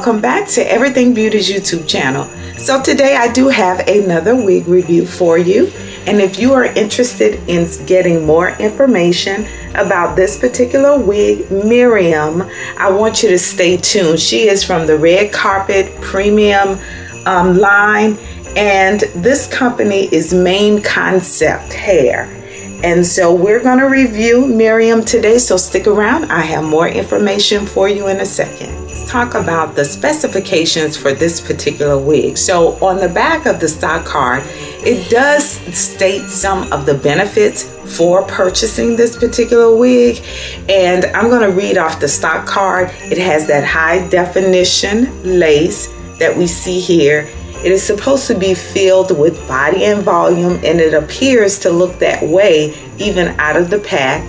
welcome back to Everything Beauty's YouTube channel. So today I do have another wig review for you. And if you are interested in getting more information about this particular wig, Miriam, I want you to stay tuned. She is from the Red Carpet Premium um, line and this company is Mane Concept Hair. And so we're going to review Miriam today, so stick around. I have more information for you in a second. Let's talk about the specifications for this particular wig. So on the back of the stock card, it does state some of the benefits for purchasing this particular wig. And I'm going to read off the stock card. It has that high definition lace that we see here it is supposed to be filled with body and volume, and it appears to look that way even out of the pack.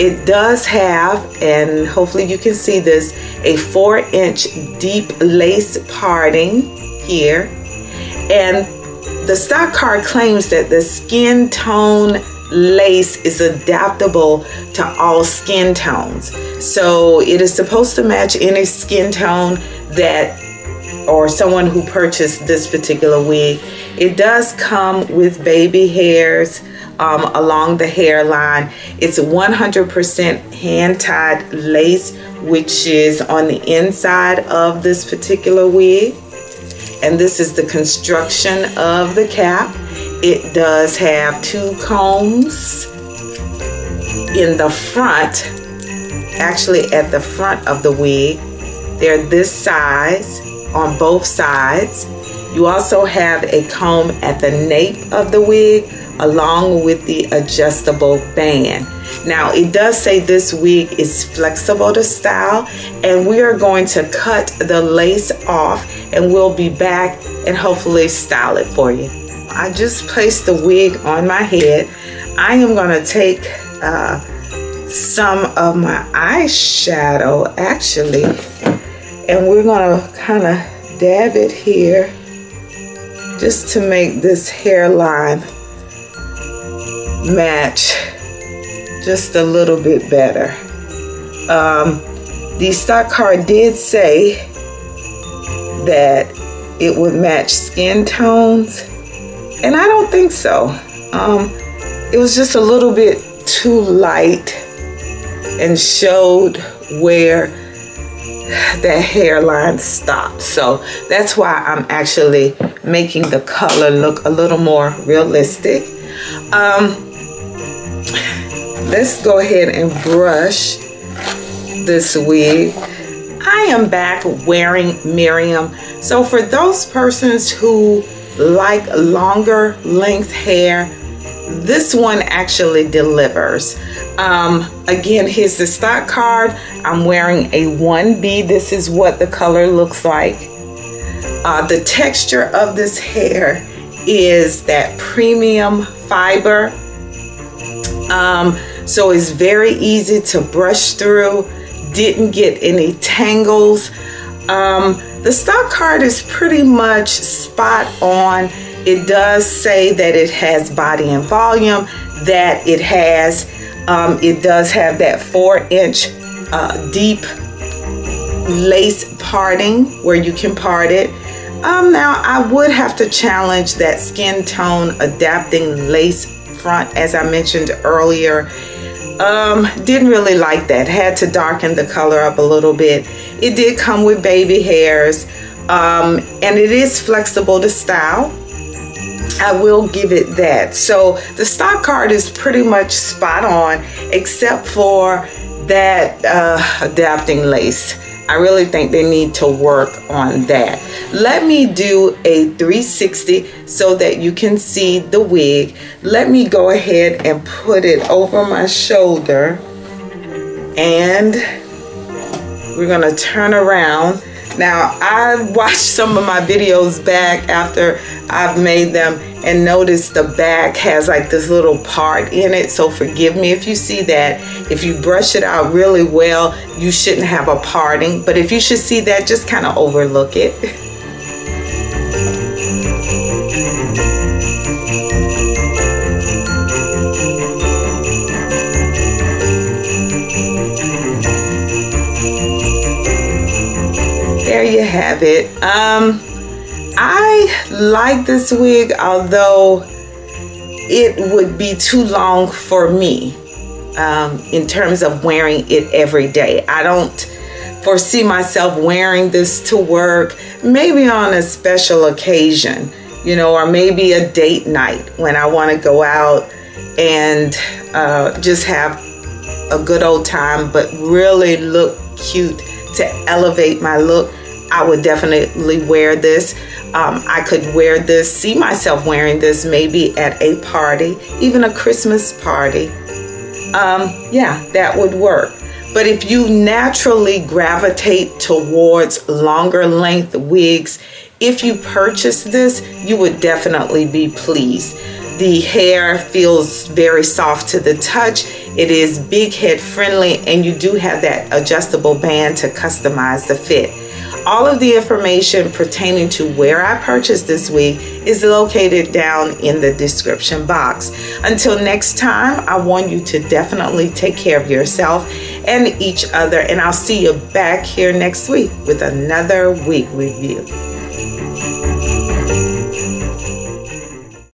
It does have, and hopefully you can see this, a four inch deep lace parting here. And the stock card claims that the skin tone lace is adaptable to all skin tones. So it is supposed to match any skin tone that or someone who purchased this particular wig. It does come with baby hairs um, along the hairline. It's 100% hand-tied lace, which is on the inside of this particular wig. And this is the construction of the cap. It does have two combs in the front, actually at the front of the wig. They're this size on both sides. You also have a comb at the nape of the wig along with the adjustable band. Now it does say this wig is flexible to style and we are going to cut the lace off and we'll be back and hopefully style it for you. I just placed the wig on my head. I am going to take uh, some of my eyeshadow actually and we're gonna kind of dab it here just to make this hairline match just a little bit better. Um, the stock card did say that it would match skin tones, and I don't think so. Um, it was just a little bit too light and showed where that hairline stopped. So that's why I'm actually making the color look a little more realistic. Um, let's go ahead and brush this wig. I am back wearing Miriam. So for those persons who like longer length hair, this one actually delivers. Um, again, here's the stock card. I'm wearing a 1B. This is what the color looks like. Uh, the texture of this hair is that premium fiber. Um, so it's very easy to brush through. Didn't get any tangles. Um, the stock card is pretty much spot on it does say that it has body and volume, that it has, um, it does have that four inch uh, deep lace parting where you can part it. Um, now I would have to challenge that skin tone adapting lace front as I mentioned earlier. Um, didn't really like that. Had to darken the color up a little bit. It did come with baby hairs um, and it is flexible to style. I will give it that. So the stock card is pretty much spot on except for that uh, adapting lace. I really think they need to work on that. Let me do a 360 so that you can see the wig. Let me go ahead and put it over my shoulder and we're gonna turn around now, I watched some of my videos back after I've made them and noticed the back has like this little part in it. So forgive me if you see that. If you brush it out really well, you shouldn't have a parting. But if you should see that, just kind of overlook it. have it. Um, I like this wig, although it would be too long for me um, in terms of wearing it every day. I don't foresee myself wearing this to work, maybe on a special occasion, you know, or maybe a date night when I want to go out and uh, just have a good old time, but really look cute to elevate my look. I would definitely wear this. Um, I could wear this, see myself wearing this maybe at a party, even a Christmas party. Um, yeah, that would work. But if you naturally gravitate towards longer length wigs, if you purchase this, you would definitely be pleased. The hair feels very soft to the touch. It is big head friendly and you do have that adjustable band to customize the fit. All of the information pertaining to where I purchased this week is located down in the description box. Until next time, I want you to definitely take care of yourself and each other, and I'll see you back here next week with another week review.